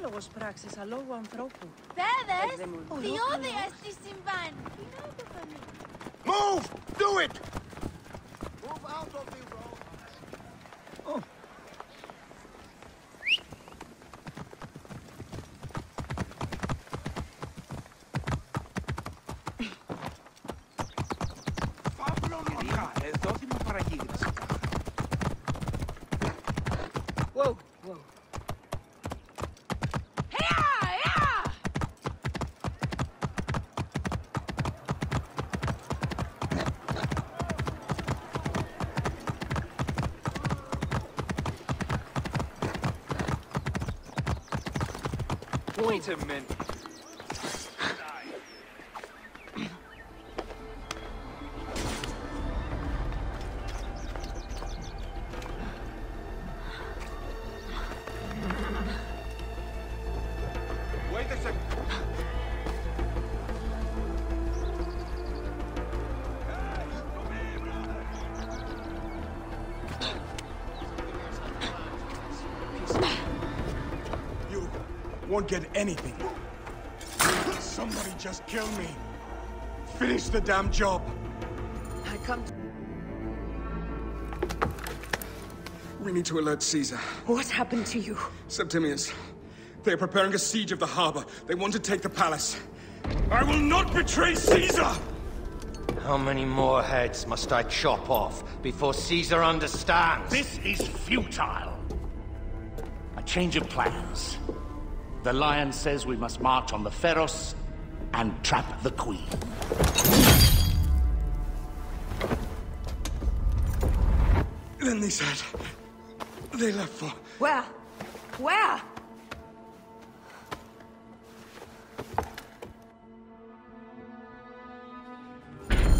Λόγος πράξης, αλόγου ανθρώπου. Βέβες, τι όδεας τι συμβάν. Move! Do it! Wait a minute. Won't get anything. Somebody just kill me. Finish the damn job. I come to... We need to alert Caesar. What happened to you? Septimius. They are preparing a siege of the harbor. They want to take the palace. I will not betray Caesar! How many more heads must I chop off before Caesar understands? This is futile. A change of plans. The Lion says we must march on the Pharos and trap the Queen. Then they said. They left for. Where? Where?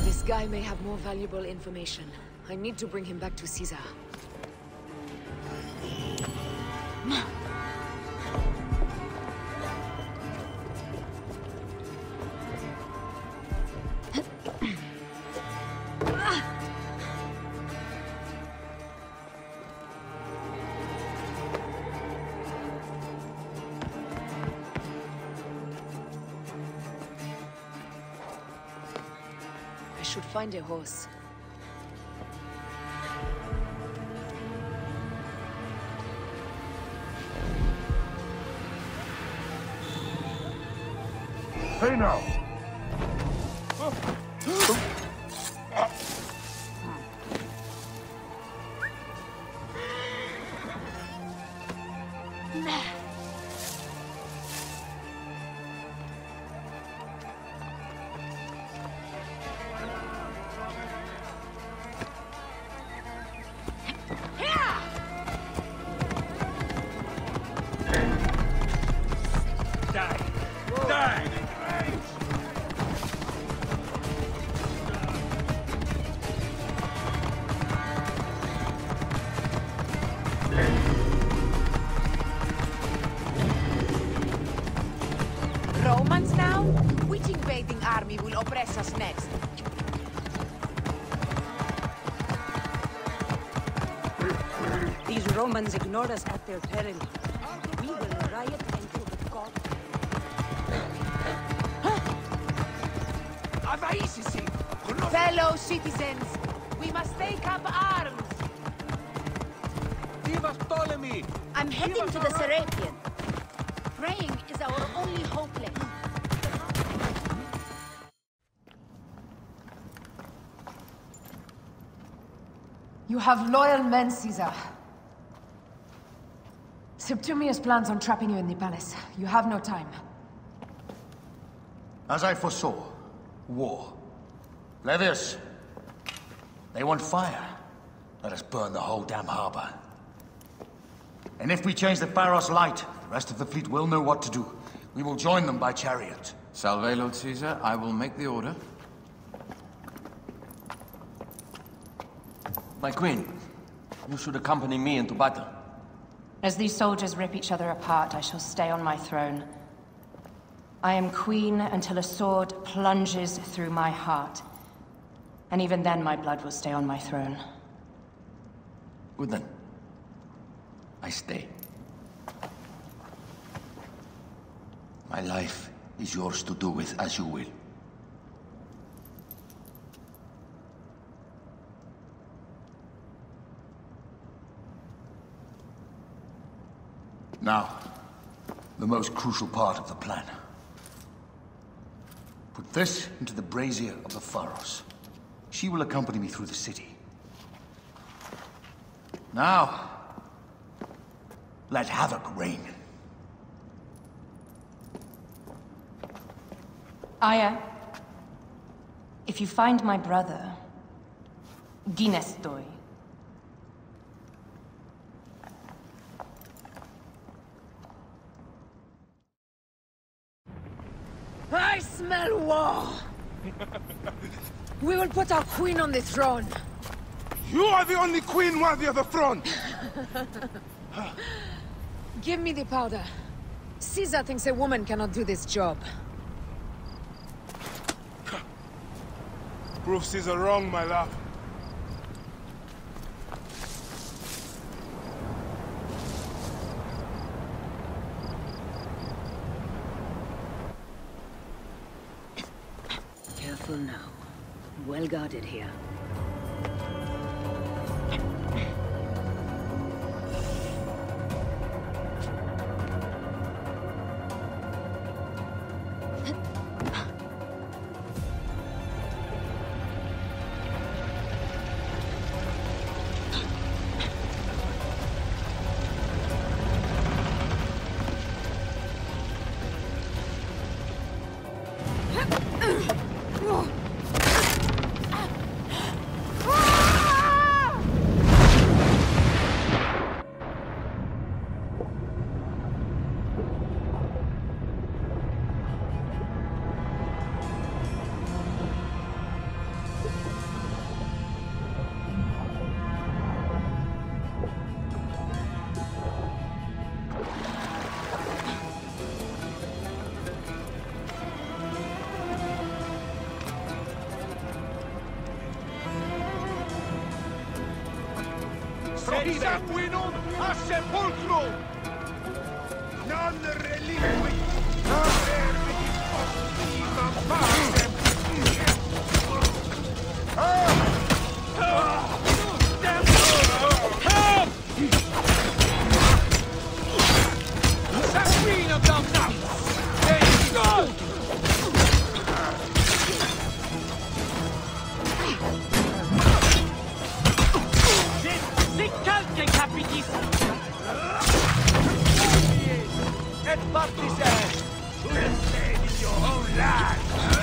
This guy may have more valuable information. I need to bring him back to Caesar. Find a horse. Hey now. Oh. Romans now? Which invading army will oppress us next? These Romans ignored us at their peril. We will riot until the god... Fellow citizens, we must take up arms. I'm heading to the Serapion. Praying is our only hope You have loyal men, Caesar. Septimius plans on trapping you in the palace. You have no time. As I foresaw, war. Levius, they want fire. Let us burn the whole damn harbor. And if we change the Pharos light, the rest of the fleet will know what to do. We will join them by chariot. Salve, Lord Caesar. I will make the order. My queen, you should accompany me into battle. As these soldiers rip each other apart, I shall stay on my throne. I am queen until a sword plunges through my heart. And even then my blood will stay on my throne. Good then. I stay. My life is yours to do with as you will. Now, the most crucial part of the plan. Put this into the brazier of the Pharos. She will accompany me through the city. Now, let havoc reign. Aya, if you find my brother, Ginestoy, I smell war! we will put our queen on the throne. You are the only queen worthy of the throne! Give me the powder. Caesar thinks a woman cannot do this job. Prove Caesar wrong, my love. Careful now. Well guarded here. Sanguinum a! Non reliqui! Non erbi Et partisans! To defend your own land!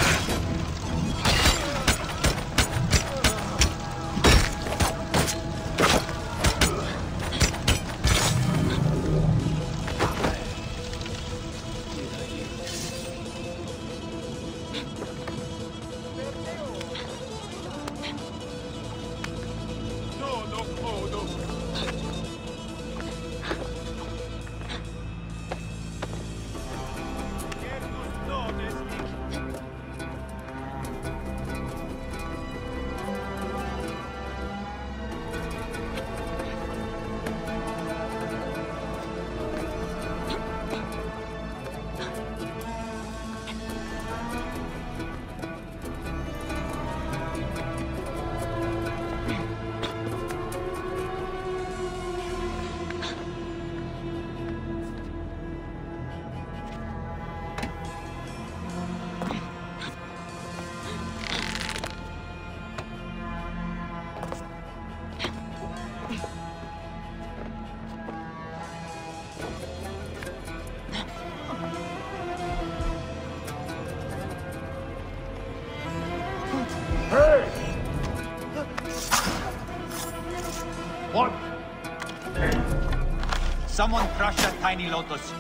Tiny lotus.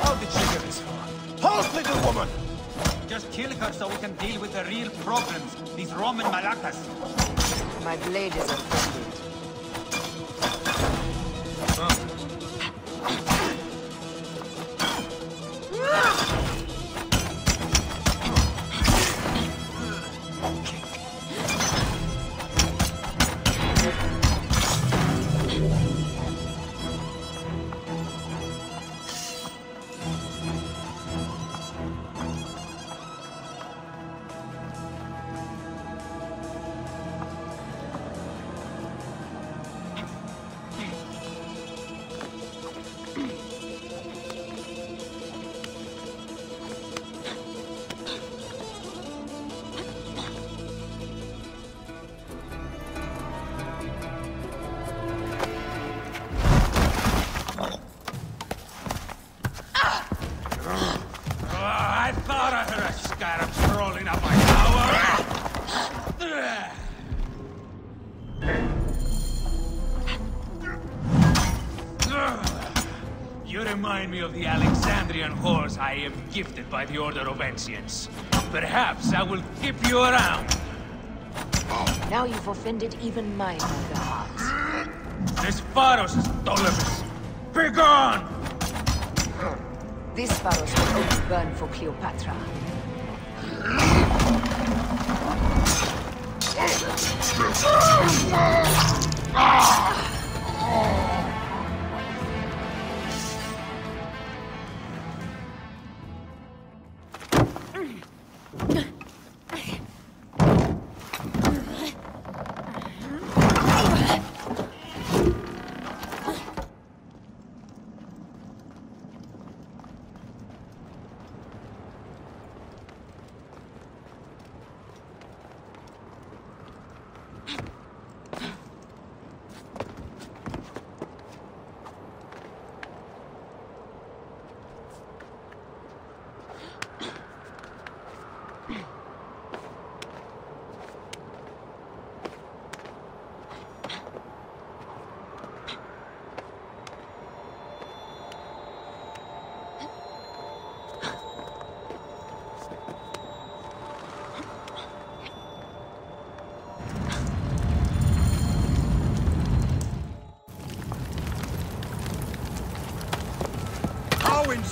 How did she get this far? Halt, little woman! Just kill her so we can deal with the real problems. These Roman malacas. My blade is offended. Alexandrian I am gifted by the Order of Ancients. Perhaps I will keep you around. Now you've offended even my vulgar heart. This Pharos is Ptolemy's. Begone! This Pharos will only burn for Cleopatra. How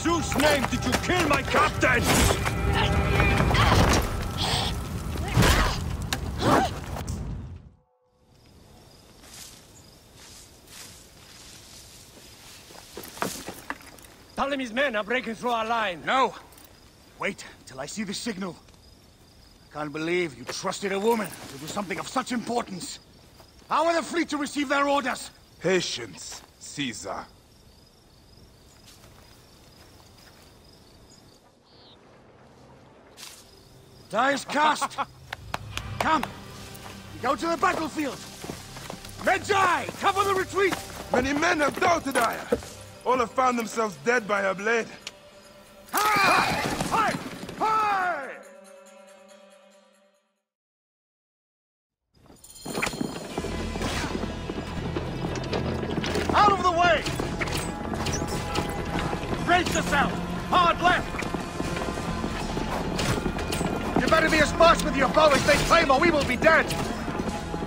Zeus' name did you kill my captain? Ptolemy's men are breaking through our line. No! Wait till I see the signal. I can't believe you trusted a woman to do something of such importance. How are the fleet to receive their orders? Patience, Caesar. Die is cast! Come! We go to the battlefield! Medjay! Cover the retreat! Many men have doubted Aya. All have found themselves dead by her blade. Hi! Hi! Hi! Out of the way! Brace yourself! Hard left! Better be as fast with your bow as they claim or we will be dead!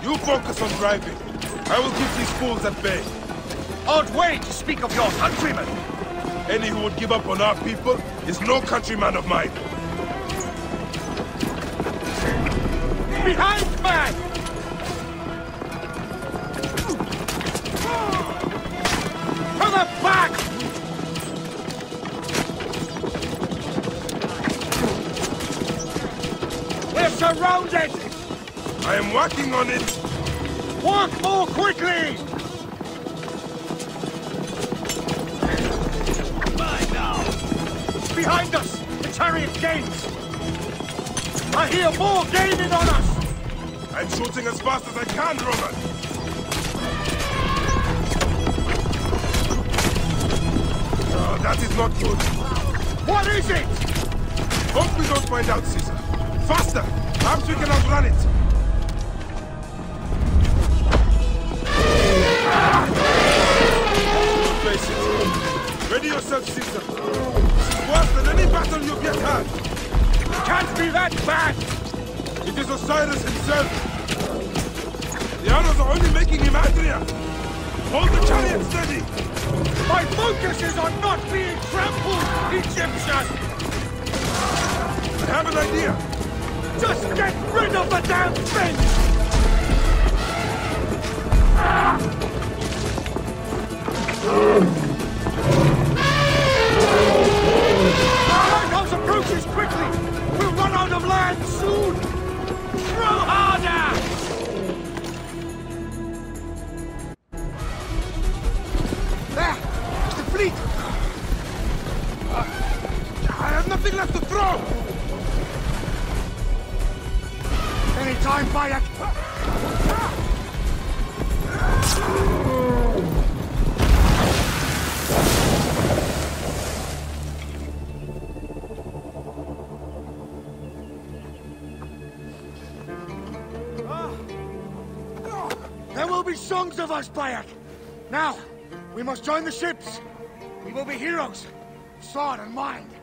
You focus on driving. I will keep these fools at bay. Odd way to speak of your countrymen! Any who would give up on our people is no countryman of mine. Behind man! Surrounded! I am working on it. Walk more quickly! Behind us! The chariot gains! I hear more gaining on us! I'm shooting as fast as I can, Roman. Oh, uh, that is not good. What is it? Hope we don't find out, Caesar. Faster! Perhaps we can outrun it. Face it. Ready yourself, Caesar. Is worse than any battle you've yet had. It Can't be that bad! It is Osiris himself. The arrows are only making him angrier. Hold the chariot steady. My focus is on not being trampled, Egyptian! I have an idea. Just get rid of the damn thing! Lighthouse approaches quickly! We'll run out of land soon! Throw harder! There! It's the fleet! I have nothing left to throw! Time, Bayek! Ah. There will be songs of us, Bayek! Now, we must join the ships! We will be heroes, sword and mind.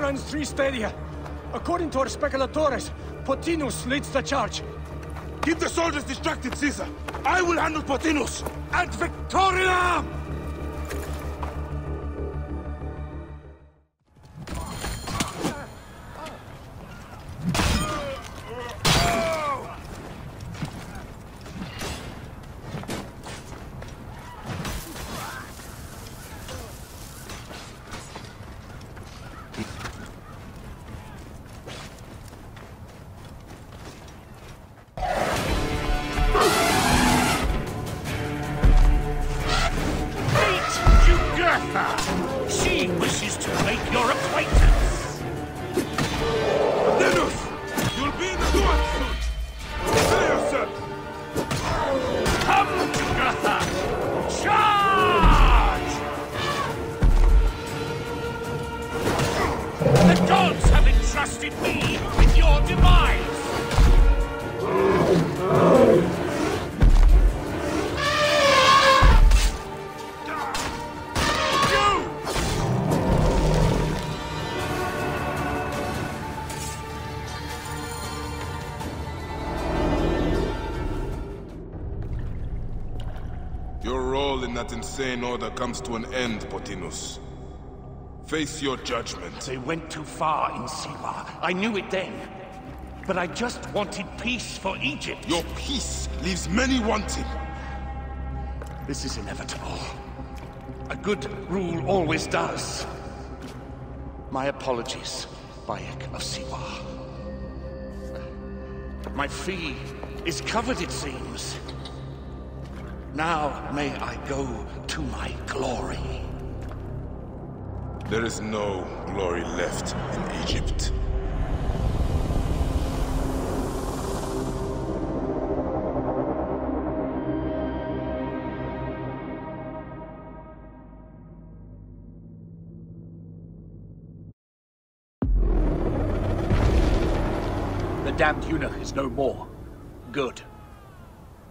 Runs three stadia. According to our speculatores, Pothinus leads the charge. Keep the soldiers distracted, Caesar. I will handle Pothinus. And Victoria! Your role in that insane order comes to an end, Pothinus. Face your judgment. They went too far in Siwa. I knew it then. But I just wanted peace for Egypt. Your peace leaves many wanting. This is inevitable. A good rule always does. My apologies, Bayek of Siwa. My fee is covered, it seems. Now may I go to my glory. There is no glory left in Egypt. The damned eunuch is no more. Good.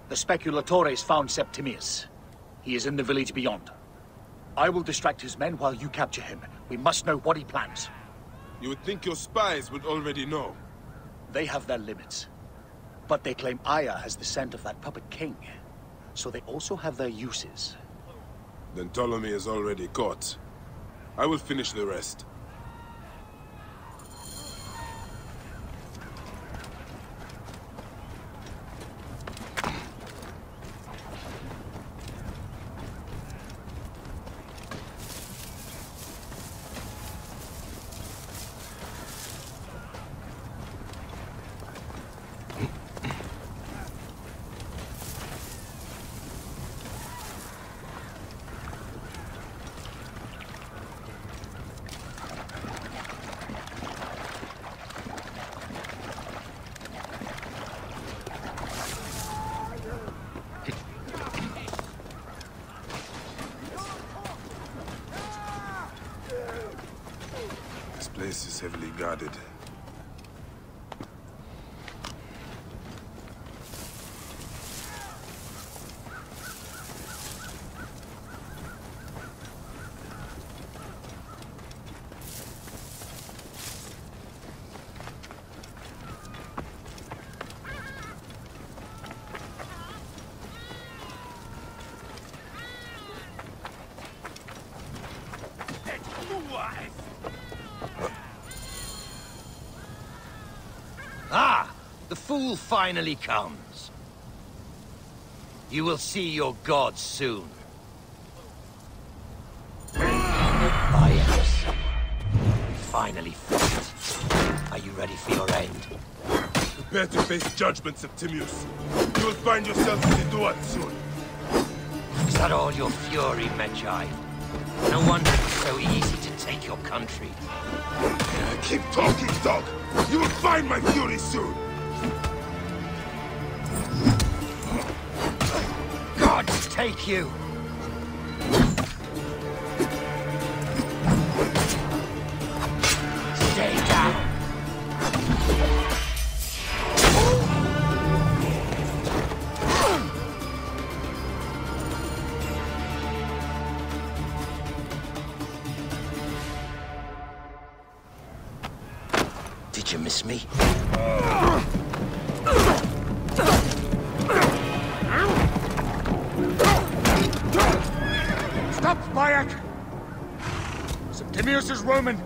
The speculatores found Septimius. He is in the village beyond. I will distract his men while you capture him. We must know what he plans. You would think your spies would already know. They have their limits. But they claim Aya has the scent of that puppet king. So they also have their uses. Then Ptolemy is already caught. I will finish the rest. This place is heavily guarded. Ah! The fool finally comes. You will see your gods soon. I am. Finally fought. Are you ready for your end? Prepare to face judgment, Septimius. You will find yourself in the Duat soon. Is that all your fury, Medjay? No wonder it's so easy to take your country. Keep talking, dog! You will find my fury soon! Gods take you! Stop, Bayek! Septimius is Roman.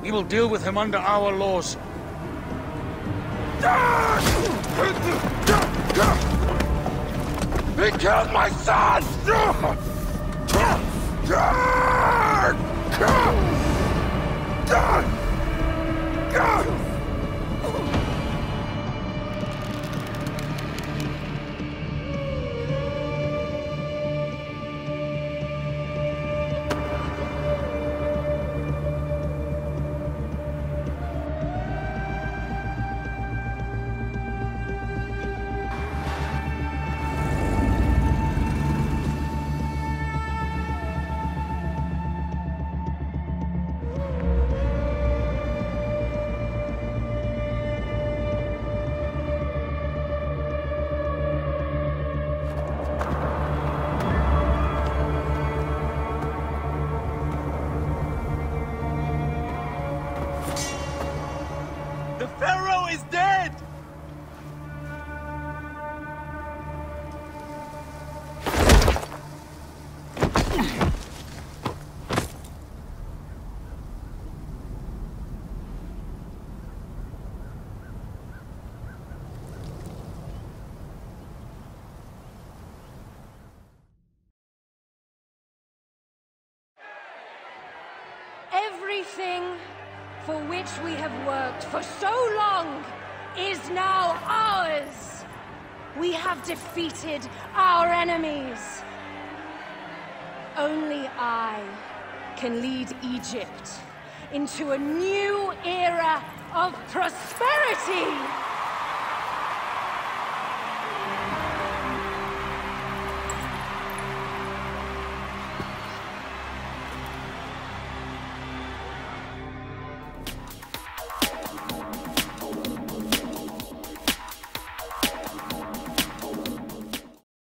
We will deal with him under our laws. He killed my son! The Everything for which we have worked for so long is now ours. We have defeated our enemies. Only I can lead Egypt into a new era of prosperity.